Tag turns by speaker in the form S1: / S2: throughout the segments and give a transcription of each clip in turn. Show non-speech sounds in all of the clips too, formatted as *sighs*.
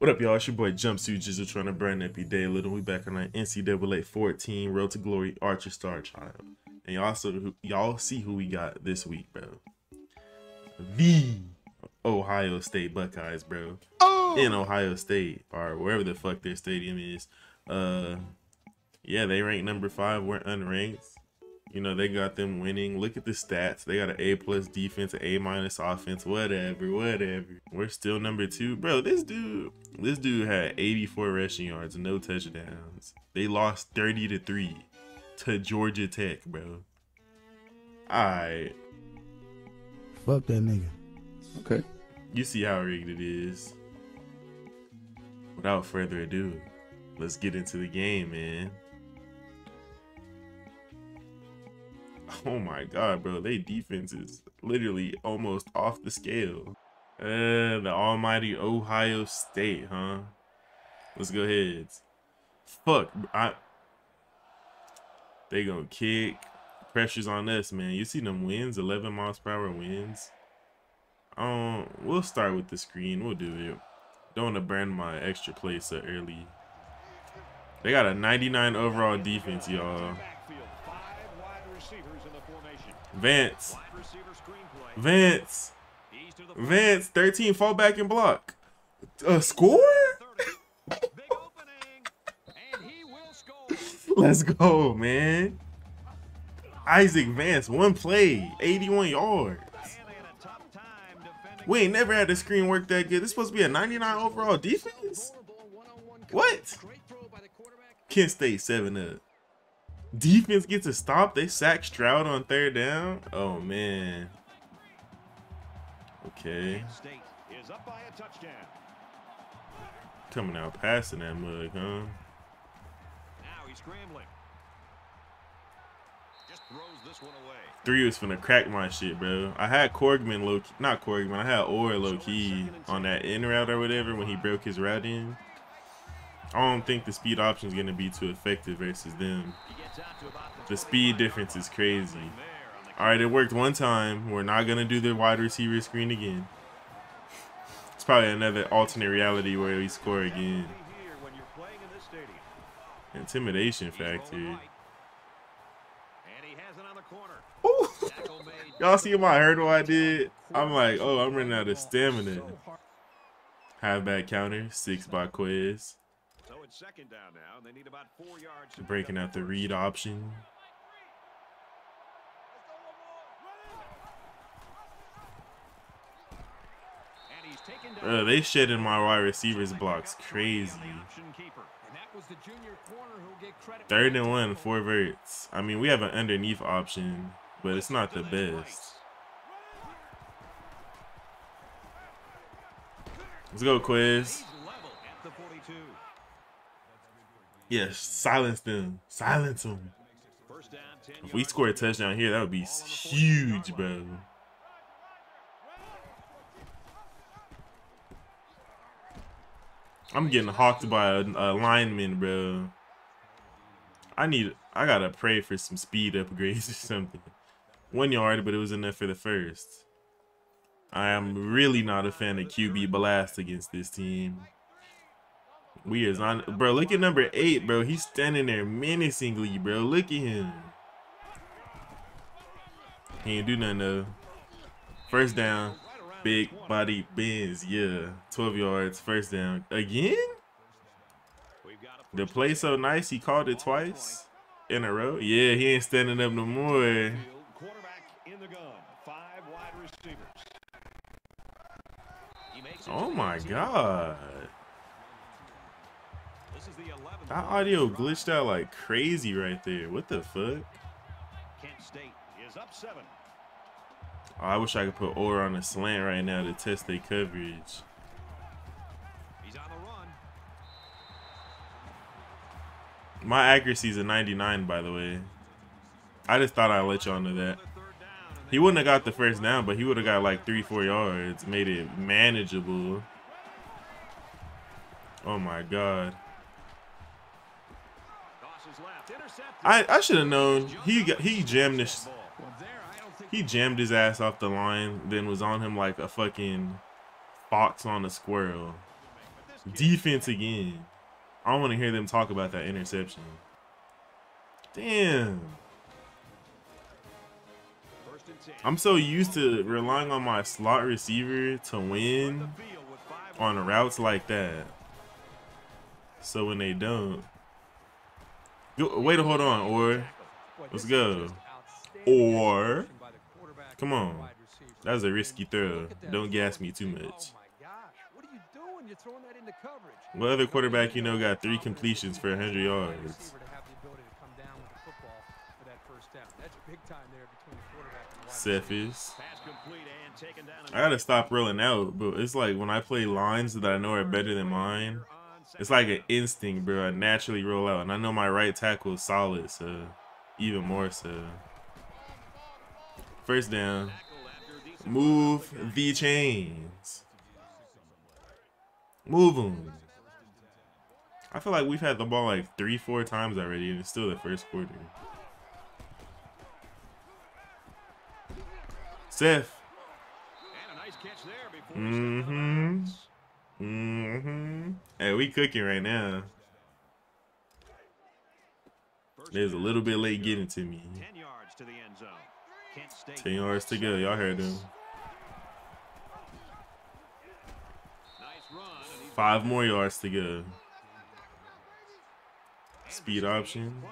S1: What up, y'all? It's your boy Jumpsuit Jizzle trying to burn every day a little. We back on our NCAA 14 Road to Glory Archer Starchild. And y'all also y'all see who we got this week, bro. The Ohio State Buckeyes, bro. Oh! In Ohio State or wherever the fuck their stadium is. Uh, yeah, they rank number five. We're unranked. You know, they got them winning. Look at the stats. They got an A plus defense, A minus offense, whatever, whatever. We're still number two. Bro, this dude, this dude had 84 rushing yards and no touchdowns. They lost 30 to 3 to Georgia Tech, bro. Alright.
S2: Fuck that nigga.
S1: Okay. You see how rigged it is. Without further ado, let's get into the game, man. *laughs* Oh my god, bro. They defense is literally almost off the scale. Uh, the almighty Ohio State, huh? Let's go ahead. Fuck, I. They gonna kick. Pressure's on us, man. You see them wins, 11 miles per hour wins. Um, we'll start with the screen. We'll do it. Don't want to burn my extra play so early. They got a 99 overall defense, y'all. Vance. Vance. Vance, 13, fall back and block. A score? *laughs* Let's go, man. Isaac Vance, one play, 81 yards. We ain't never had the screen work that good. This supposed to be a 99 overall defense? What? Kent State 7 up. Defense gets a stop. They sack Stroud on third down. Oh man. Okay. Coming out passing that mug, huh? Now he's scrambling. Just throws this one away. Three was finna crack my shit, bro. I had Korgman low key, not Korgman, I had Orr low key on that in route or whatever when he broke his route in. I don't think the speed option is going to be too effective versus them. The speed difference is crazy. All right, it worked one time. We're not going to do the wide receiver screen again. It's probably another alternate reality where we score again. Intimidation factor. Y'all see my hurdle I did? I'm like, oh, I'm running out of stamina. Halfback counter, six by Quez. Breaking out the read option. Uh, they shedding my wide receivers blocks crazy. Third and one, four verts. I mean, we have an underneath option, but it's not the best. Let's go, Quez. Yes, silence them. Silence them. If we score a touchdown here, that would be huge, bro. I'm getting hawked by a, a lineman, bro. I need, I gotta pray for some speed upgrades *laughs* or something. One yard, but it was enough for the first. I am really not a fan of QB blast against this team. We is on, bro. Look at number eight, bro. He's standing there menacingly, bro. Look at him. He ain't do nothing though. First down, big body bends. Yeah, 12 yards. First down again. The play so nice, he called it twice in a row. Yeah, he ain't standing up no more. Oh my god. That audio glitched out like crazy right there. What the fuck? Kent State is up seven. Oh, I wish I could put Orr on a slant right now to test their coverage. He's on the run. My accuracy is a 99, by the way. I just thought I'd let y'all know that. He wouldn't have got the first down, but he would have got like three, four yards. Made it manageable. Oh my god. I I should have known. He got he jammed this. He jammed his ass off the line, then was on him like a fucking fox on a squirrel. Defense again. I want to hear them talk about that interception. Damn. I'm so used to relying on my slot receiver to win on routes like that. So when they don't, go, wait, hold on, or let's go, or come on, that was a risky throw. Don't gas me too much. What other quarterback you know got three completions for 100 yards? Cephas. I gotta stop rolling out, but it's like when I play lines that I know are better than mine, it's like an instinct, bro. I naturally roll out, and I know my right tackle is solid, so even more so. First down. Move the chains. Move them. I feel like we've had the ball like three, four times already, and it's still the first quarter. Seth. Mm-hmm. Mm-hmm. Hey, we cooking right now. There's a little bit late getting to me. 10 yards to the end zone. 10 yards to go. Y'all heard him. Five more yards to go. Speed option.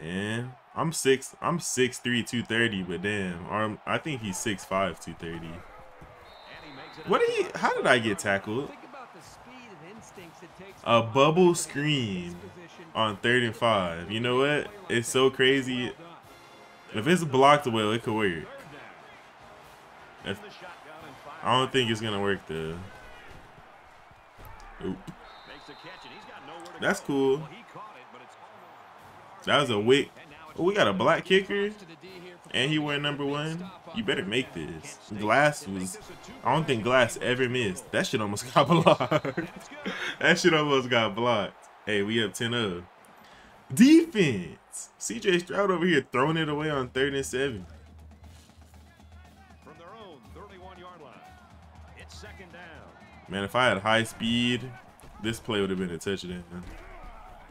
S1: Man, I'm six. I'm six three, two thirty. But damn, arm. I think he's six five, two thirty. What did he? How did I get tackled? A bubble screen on third and five. You know what? It's so crazy. If it's blocked well, it could work. If, I don't think it's gonna work though. Oop. That's cool. That was a wick. Oh, we got a black kicker, and he went number one. You better make this. Glass was. I don't think Glass ever missed. That shit almost *laughs* got blocked. that shit almost got blocked. Hey, we up 10 Defense. CJ Stroud over here throwing it away on third and seven. Man, if I had high speed, this play would have been a touchdown.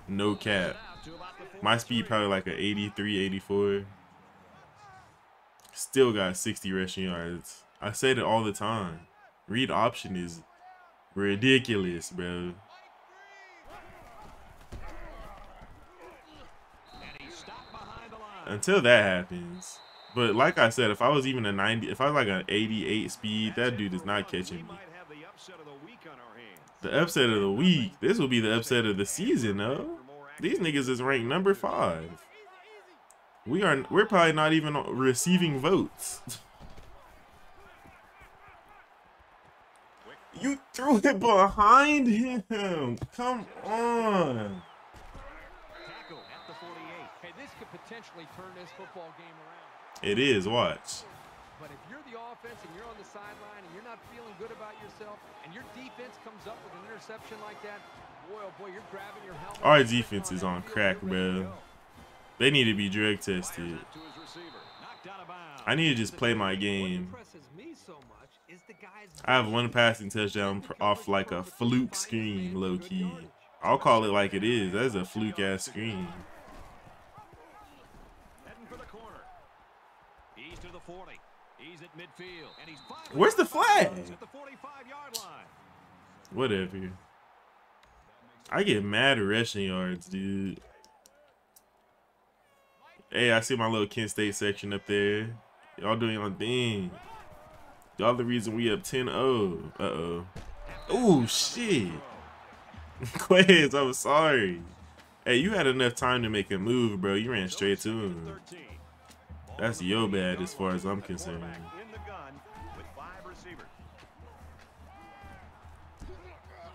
S1: No cap. My speed probably like a 83, 84. Still got 60 rushing yards. I said it all the time. Read option is ridiculous, bro. Until that happens. But like I said, if I was even a 90, if I was like an 88 speed, that dude is not catching me. The upset of the week. This will be the upset of the season, though. These niggas is ranked number five. We are we're probably not even receiving votes. you threw it behind him. Come on. It is, watch. But if you're the offense and you're on the sideline and you're not feeling good about yourself and your defense comes up with an interception like that, boy, oh boy, you're grabbing your helmet. Our defense is on crack, bro. They need to be drug tested. I need to just play my game. I have one passing touchdown off like a fluke screen, low key. I'll call it like it is. That's a fluke ass screen. Where's the flag? Whatever. I get mad rushing yards, dude. Hey, I see my little Kent State section up there. Y'all doing your thing. Y'all the reason we up 10-0. Uh-oh. Oh, shit. *laughs* Quez, I'm sorry. Hey, you had enough time to make a move, bro. You ran straight to him. That's yo bad as far as I'm concerned.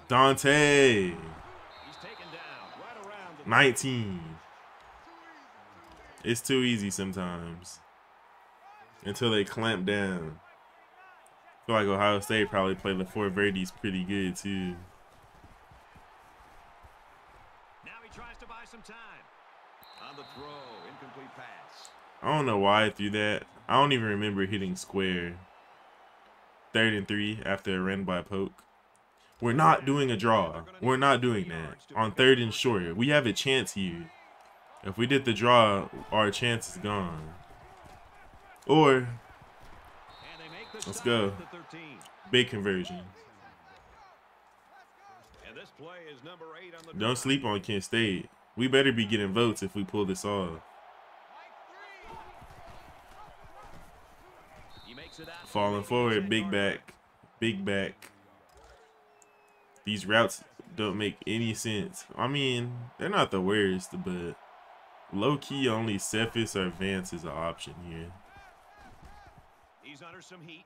S1: Dante. 19. It's too easy sometimes. Until they clamp down. I feel like Ohio State probably played LaFour Verdes pretty good too. Now he tries to buy some time. On the throw, incomplete pass. I don't know why I threw that. I don't even remember hitting square. Third and three after a run by poke. We're not doing a draw. We're not doing that. On third and short. We have a chance here. If we did the draw, our chance is gone. Or, let's go. Big conversion. Don't sleep on Kent State. We better be getting votes if we pull this off. Falling forward, big back, big back. These routes don't make any sense. I mean, they're not the worst, but low key only Cephas or Vance is an option here. He's under some heat.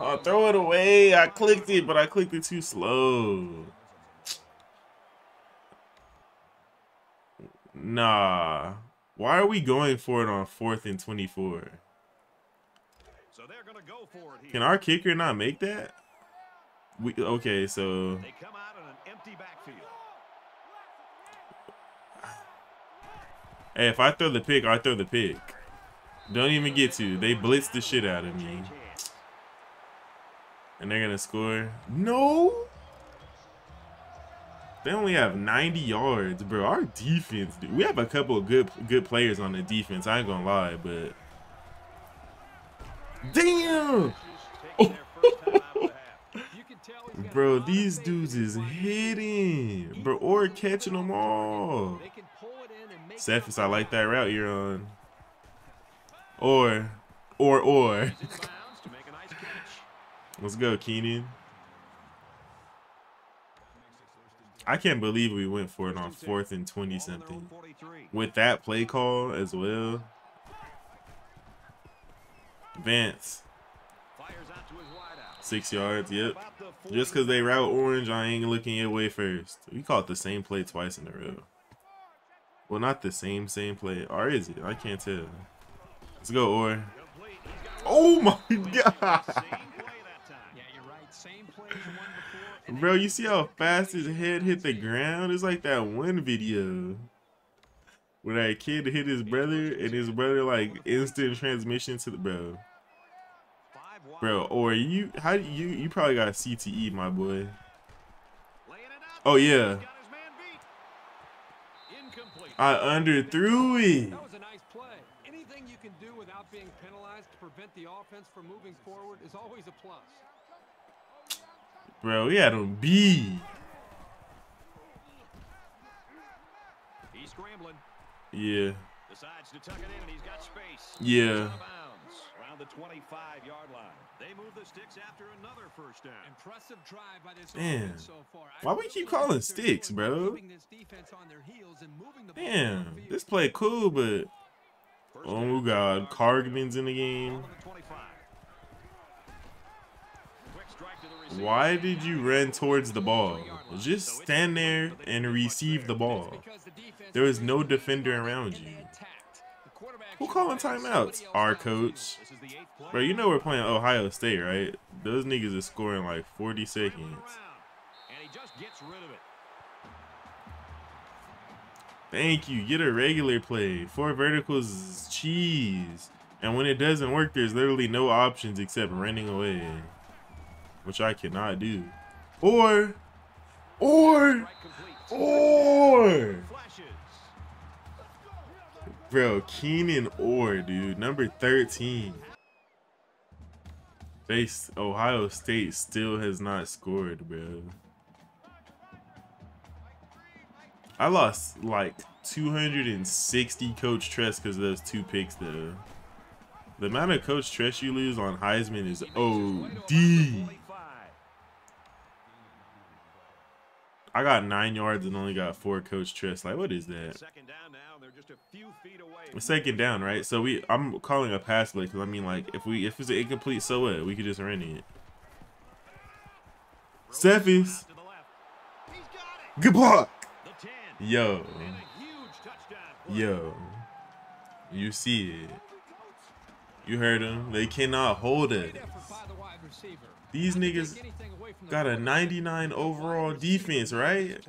S1: Oh, throw it away. I clicked it, but I clicked it too slow. Nah. Why are we going for it on fourth and 24? So they're gonna go for it Can our kicker not make that? We okay, so they come out in an empty backfield. Hey, if I throw the pick, I throw the pick. Don't even get to. They blitz the shit out of me. And they're gonna score. No. They only have 90 yards, bro. Our defense, dude. We have a couple of good good players on the defense. I ain't gonna lie, but damn. *laughs* bro, these dudes is hitting, bro, or catching them all. Cephas, I like that route you're on. Or, or, or. *laughs* Let's go, Keenan. I can't believe we went for it on fourth and 20 something. With that play call as well. Vance. Six yards, yep. Just because they route orange, I ain't looking your way first. We caught the same play twice in a row. Well, not the same, same play. Orr is it? I can't tell. Let's go, Or. Oh my *laughs* god! Bro, you see how fast his head hit the ground? It's like that one video where that kid hit his brother and his brother like instant transmission to the bro. Bro, or you how you you probably got a CTE, my boy. Oh yeah. I underthrew it. That was a nice play. Anything you can do without being penalized to prevent the offense from moving forward is always a plus. Bro, we had him B. He's scrambling. Yeah. Decides to tuck it in and he's got space. Yeah. Around the 25 yard line. They move the sticks after another first down. Impressive drive by this Damn. So far. Why we keep calling sticks, bro? Damn. This play cool, but oh god, Cargman's in the game. Why did you run towards the ball? Just stand there and receive the ball. There was no defender around you. Who calling timeouts? Our coach. Bro, you know we're playing Ohio State, right? Those niggas are scoring like 40 seconds. And he just gets rid of it. Thank you. Get a regular play. Four verticals is cheese. And when it doesn't work, there's literally no options except running away which I cannot do. Or, or, or. Bro, Keenan Orr, dude. Number 13. Face Ohio State still has not scored, bro. I lost like 260 Coach Trust because of those two picks, though. The amount of Coach Trust you lose on Heisman is OD. I got nine yards and only got four coach Trust. Like, what is that? Second down now, they're just a few feet away. Second down, right? So we, I'm calling a pass play because I mean, like, if we, if it's an incomplete, so what? We could just run it. Cephas. Good block. Yo. Yo. You see it. You heard him. They cannot hold us. These niggas got a 99 overall defense, right?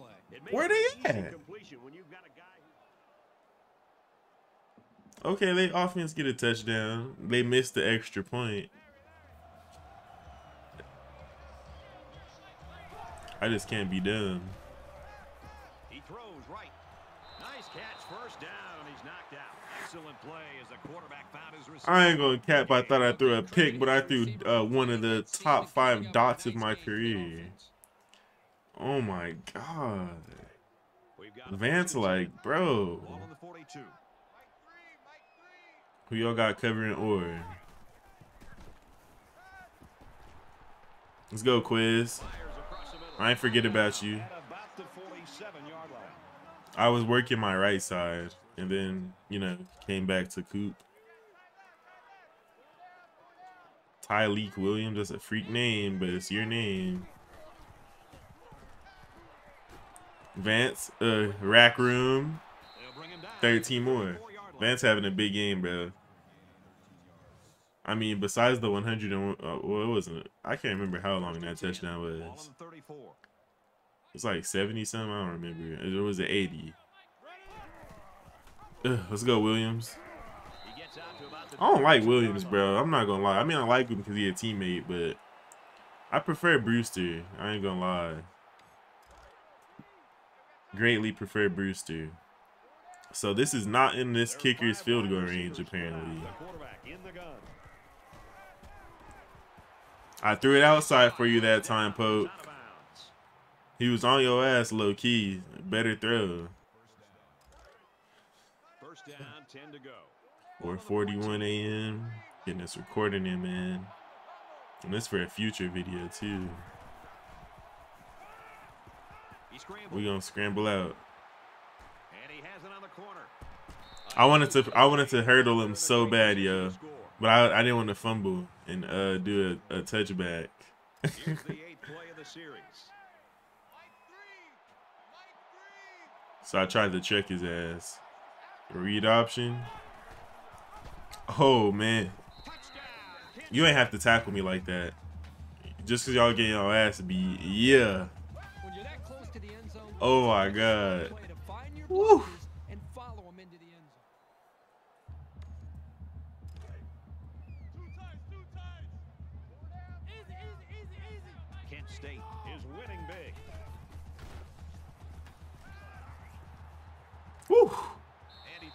S1: Where they at? Okay, they offense get a touchdown. They missed the extra point. I just can't be done.
S3: He throws right. Nice catch, first down. He's knocked out. Excellent play as the quarterback found his receiver.
S1: I ain't gonna cap. I thought I threw a pick, but I threw uh, one of the top five dots of my career. Oh my god. Vance, like, bro.
S3: Ball on the 42.
S1: Who y'all got covering Orr? Let's go, quez.
S3: Fires across the middle.
S1: I ain't forget about you.
S3: At about the 47-yard line.
S1: I was working my right side and then, you know, came back to Coop. Tyleek Williams, that's a freak name, but it's your name. Vance, uh, rack room,
S3: They'll bring him down.
S1: 13 more. Vance having a big game, bro. I mean, besides the 100 and, uh, well, it wasn't, I can't remember how long that touchdown was.
S3: 34.
S1: It's like 70 something. I don't remember. It was an 80. Ugh, let's go, Williams.
S3: He gets out to about the
S1: I don't like Williams, bro. I'm not gonna lie. I mean, I like him because he's a teammate, but I prefer Brewster. I ain't gonna lie. Greatly prefer Brewster. So this is not in this kicker's field goal range, apparently.
S3: The quarterback in the gun.
S1: I threw it outside for you that time, Pope.
S3: Out of bounds.
S1: He was on your ass, low key. Better throw.
S3: Down, 10 to go.
S1: 4:41 a.m. Getting this recording in, man. And this for a future video too. We gonna scramble out.
S3: And he has it corner.
S1: I wanted to I wanted to hurdle him so bad, yo. But I, I didn't want to fumble and uh, do a, a touchback.
S3: Here's the eighth *laughs* play of the series.
S1: so I tried to check his ass. Read option. Oh man, you ain't have to tackle me like that. Just cause y'all getting your ass beat. Yeah.
S4: When you're that close to the end
S1: Oh my God.
S4: play to find your
S1: Woo.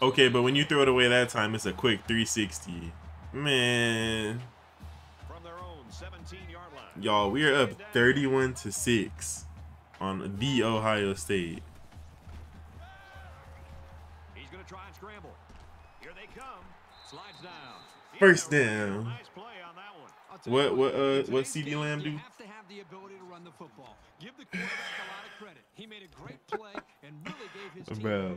S1: Okay, but when you throw it away that time, it's a quick 360. Man,
S3: from their own 17-yard line.
S1: y'all, we are up 31 to six on the Ohio State.
S3: He's going to try and scramble. Here they come. Slides down.
S1: First down.
S3: Nice play on that one.
S4: I'll tell
S1: What what uh what
S4: CeeDee
S1: Lamb do?
S4: have to have the ability to run the football. Give the quarterback a lot of credit. He made a great play and really gave his team
S1: Bro.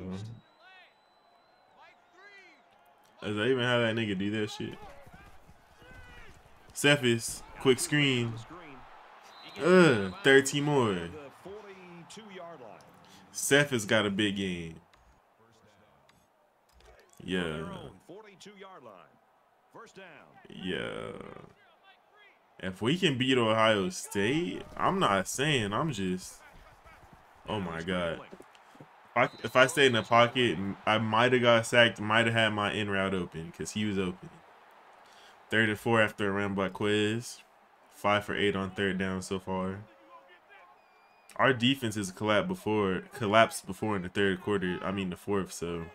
S4: Boost.
S1: That even how that nigga do that shit? Cephas, quick screen. Ugh, 13 more.
S3: The 42-yard line.
S1: Cephas got a big game. Yeah,
S3: 42-yard line.
S1: Yeah. If we can beat Ohio State, I'm not saying. I'm just. Oh my god. If I, if I stay in the pocket, I might have got sacked. Might have had my in route open because he was open. Third and four after a run by Quez. Five for eight on third down so far. Our defense has collapsed before collapsed before in the third quarter. I mean the fourth, so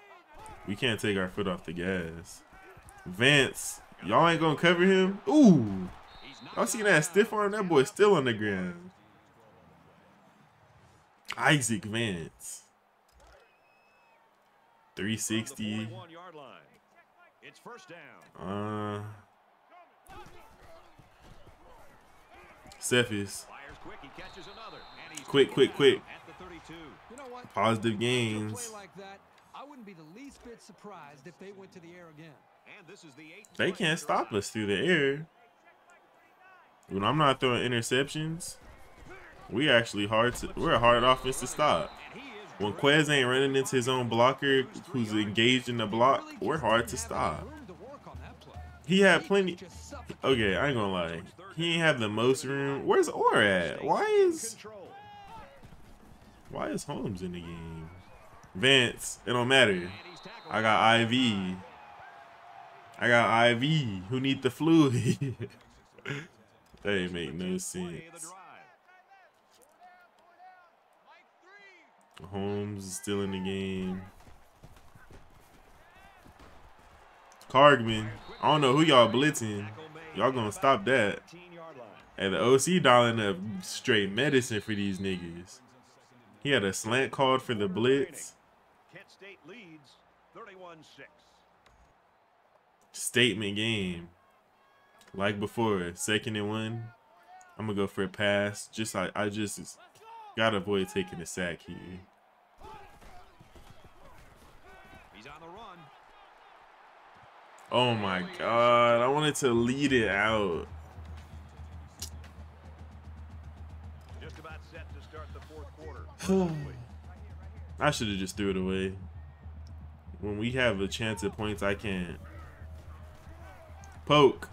S1: we can't take our foot off the gas. Vance, y'all ain't gonna cover him. Ooh, y'all see that stiff arm? That boy still on the ground. Isaac Vance.
S3: From the
S1: 360.
S3: 41-yard. It's first down.
S1: Uh, Cephas.
S3: Quick.
S1: Quick, quick, quick.
S3: At the 32.
S4: You know what?
S1: Positive gains.
S4: They
S1: can't stop us through the air. When I'm not throwing interceptions, we actually hard to we're a hard offense to stop. When. Quez ain't running into his own blocker who's engaged in the block, we're hard to stop. He had plenty. Okay, I ain't gonna lie. He ain't have the most room. Where's Orr at? Why is why is Holmes in the game? Vance, it don't matter. I got IV. I got IV. Who need the fluid? *laughs* that ain't make no sense.
S3: drive.
S1: Holmes is still in the game. Cargman. I don't know who y'all blitzing. Y'all gonna stop that. And the OC dialing up straight medicine for these niggas. He had a slant called for the blitz.
S3: Kent State leads 31-6.
S1: Statement game. Like before, second and one. I'm gonna go for a pass. Just I, I just gotta avoid taking a sack here.
S3: He's on the run.
S1: Oh my god, I wanted to lead it out.
S3: Just about set to start the fourth quarter. *sighs*
S1: I should have just threw it away. When we have a chance at points, I can't. Poke.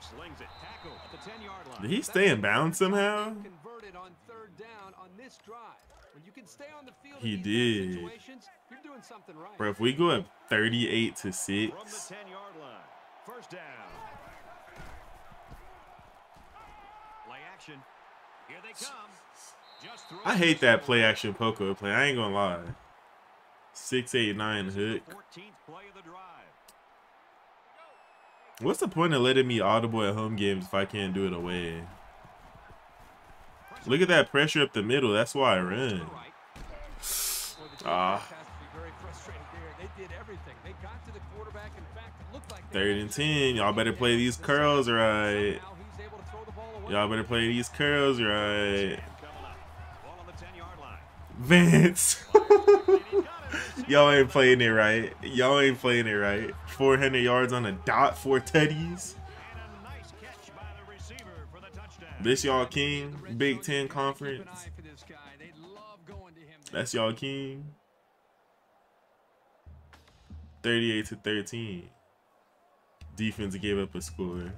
S3: Slings it. Tackle at the 10-yard line.
S1: Did he stay in bounds somehow?
S4: Converted on third down on this drive. When you can stay on the field
S1: He
S4: these
S1: did.
S4: situations, you're doing something right.
S1: Bro, if we go up 38 to
S3: From the
S1: 6,
S3: 10-yard line. First down. Play action. Here they come. Just throw
S1: I hate that play action Poco play. I ain't gonna lie. 689 hook.
S3: 14th play of the drive.
S1: What's the point of letting me audible at home games if I can't do it away? Look at that pressure up the middle. That's why I run. Ah. Third and 10. Y'all better play these curls right. Y'all better play these curls right.
S3: Coming up. Ball on the 10-yard line.
S1: Vince. *laughs* Y'all ain't playing it right. Y'all ain't playing it right. 400 yards on a dot, four tutties. This y'all king, Big Ten conference.
S4: Keep an eye for this guy. They love going to him.
S1: That's y'all king. 38 to 13. Defense gave up a score.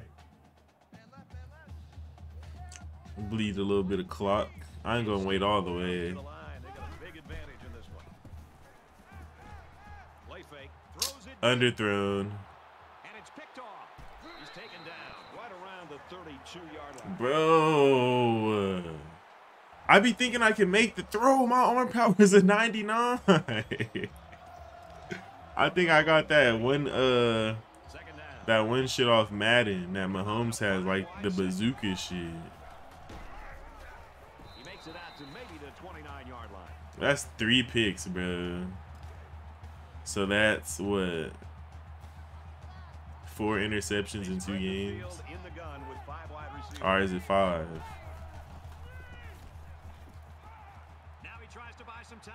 S1: Bleed a little bit of clock. I ain't gonna wait all the way.
S3: To the line. They got a big advantage in this one. Play fake. Throws it.
S1: Underthrown.
S3: And it's picked off. He's taken down right around the 32-yard line.
S1: Bro. I be thinking I can make the throw. My arm power is a 99. *laughs* I think I got that one uh that one shit off Madden that Mahomes has like the bazooka shit.
S3: He makes it out to maybe the 29-yard line.
S1: That's three picks, bro. So that's what four interceptions in two games.
S3: Field in the gun with five.
S1: Or is it five?
S3: Now he tries to buy some time.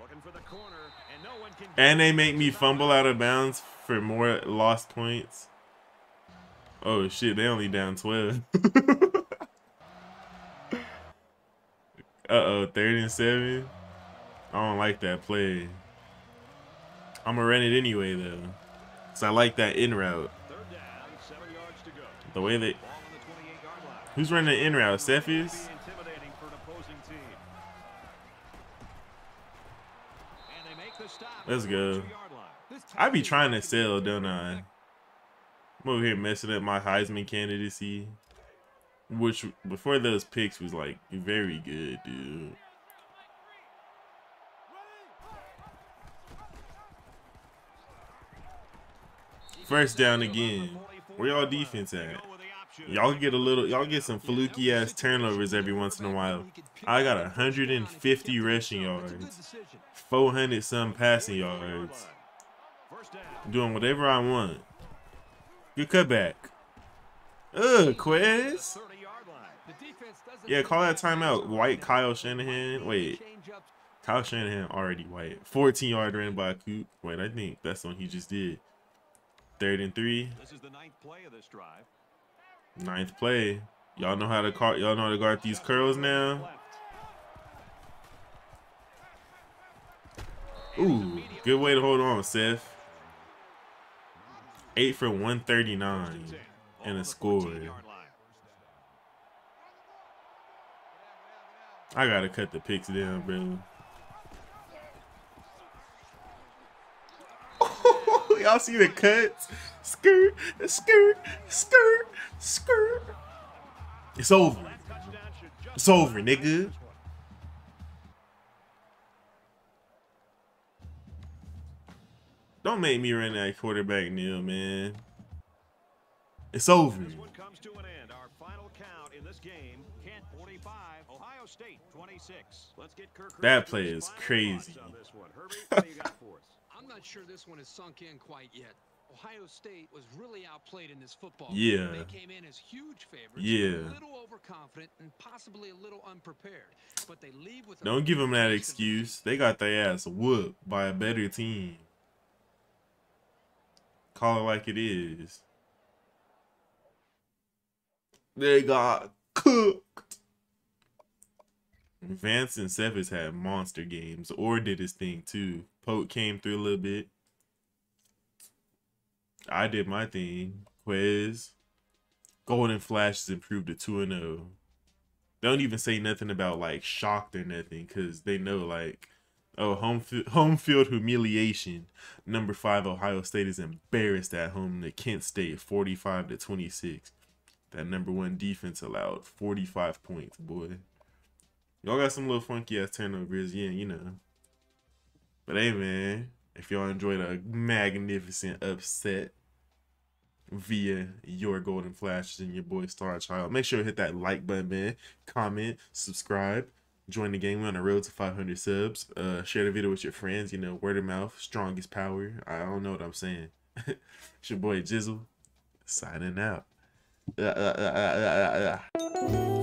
S3: Looking for the corner, and no one can.
S1: And they make me fumble out of bounds for more lost points. Oh shit, they only down 12. *laughs* Uh-oh, third and seven. I don't like that play. I'm gonna run it anyway though. Cause I like that in route.
S3: Third down, seven yards to go.
S1: The way they
S3: Ball on the 28-yard line.
S1: Who's running the in route?
S3: At
S1: Let's go.
S3: 42-yard
S1: I be trying to sell, don't I? I'm over here messing up my Heisman candidacy. Which before those picks was like very good, dude. First down again. Where y'all defense at? Y'all get a little y'all get some fluky ass turnovers every once in a while. I got 150 rushing yards, 400 some passing yards. Doing whatever I want. Good cutback. Ugh, Quez.
S3: 30-yard line.
S4: The defense doesn't
S1: Yeah, call that timeout. White Kyle. Shanahan. Wait. Kyle Shanahan already white. 14 yard ran by Coop. Wait, I think that's the one he just did. Third and three.
S3: This is the ninth play of this drive.
S1: Ninth play. Y'all know how to call. Y'all know how to guard these curls now. Ooh, good way to hold on, Seth. Eight for 139 and a score. I gotta cut the picks down, bro. Y'all see the cuts? Skirt, skirt, skirt, skirt. It's over. It's over, nigga. Don't make me run that quarterback kneel, man. It's over.
S3: This one comes to an end. Our final count in this game, Kent 45, Ohio State 26. Let's get Kirk
S1: That play is crazy.
S3: This one. *laughs* Herbie, what do you got for us?
S4: I'm not sure this one has sunk in quite yet. Ohio State was really outplayed in this football.
S1: Yeah.
S4: They came in as huge favorites.
S1: Yeah.
S4: A little overconfident and possibly a little unprepared. But they leave with
S1: Don't give them that excuse. They got their ass whooped by a better team. Call it like it is. They got cooked. Vance and Cephas had monster games. Orr did his thing too. Poke came through a little bit. I did my thing. Quez. Golden Flashes improved to 2 and 0 don't even say nothing about like shocked or nothing because they know like oh home home field humiliation number five ohio state is embarrassed at home to kent state 45 to 26 that number one defense allowed 45 points boy y'all got some little funky ass turnovers yeah you know. But hey man if y'all enjoyed a magnificent upset via your golden flashes and your boy starchild make sure to hit that like button man. Comment subscribe join the game we're on the road to 500 subs. Uh share the video with your friends you know word of mouth strongest power. I don't know what i'm saying. *laughs* It's your boy jizzle signing out. Uh, uh, uh, uh, uh, uh.